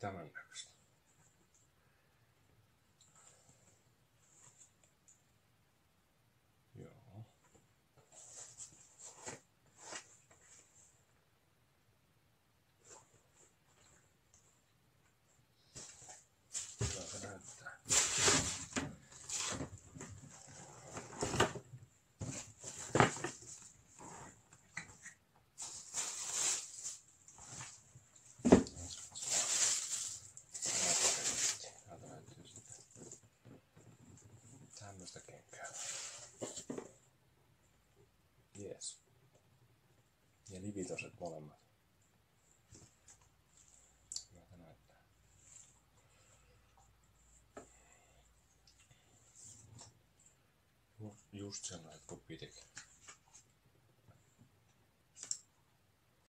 tämän näköistä. tämmöistä kenkää. Jees. Ja livitoset molemmat. Hyvältä näyttää. Just sellaiset kuin pitikin.